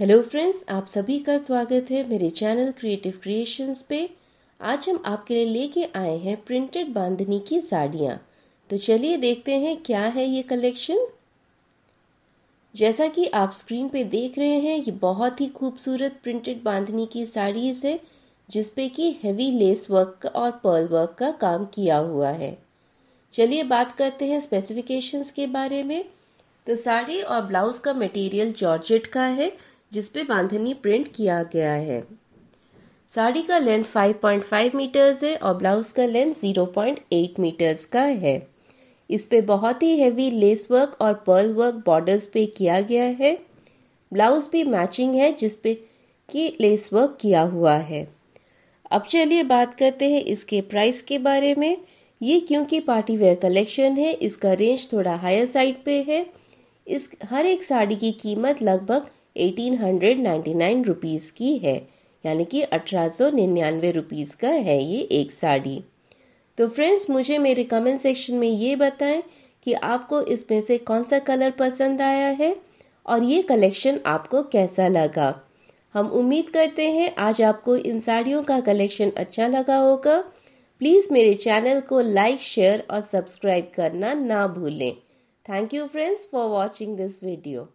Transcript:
Hello friends आप सभी का स्वागत है मेरे चैनल क्रिएटिव क्रिएशंस पे। आज हम आपके लिए लेके आए हैं प्रिंटेड बांधनी की साड़ियाँ। तो चलिए देखते हैं क्या है ये कलेक्शन जैसा कि आप स्क्रीन पे देख रहे हैं, ये बहुत ही खूबसूरत प्रिंटेड बांधनी की साड़ीज है जिसपे कि हेवी लेस वर्क और पर्ल वर्क का काम किया हुआ है। चलिए बात करते हैं स्पेसिफिकेशंस के बारे में। तो साड़ी और ब्लाउज का मटेरियल जॉर्जेट का है जिसपे बांधनी प्रिंट किया गया है। साड़ी का लेंथ 5.5 मीटर्स है और ब्लाउज का लेंथ 0.8 मीटर्स का है। इस पे बहुत ही हेवी लेस वर्क और पर्ल वर्क बॉर्डर्स पे किया गया है। ब्लाउज भी मैचिंग है जिसपे की लेस वर्क किया हुआ है। अब चलिए बात करते हैं इसके प्राइस के बारे में। ये क्योंकि पार्टी वेयर कलेक्शन है, इसका रेंज थोड़ा हायर साइड पे है। इस हर एक साड़ी की कीमत लगभग eighteen hundred ninety nine rupees की है। यानी कि अठारह सौ निन्यानवे रुपीज़ का है ये एक साड़ी। तो फ्रेंड्स, मुझे मेरे कमेंट सेक्शन में ये बताएँ कि आपको इसमें से कौन सा कलर पसंद आया है और ये कलेक्शन आपको कैसा लगा। हम उम्मीद करते हैं आज आपको इन साड़ियों का कलेक्शन अच्छा लगा होगा। प्लीज़ मेरे चैनल को लाइक शेयर और सब्सक्राइब करना ना भूलें। Thank you friends for watching this video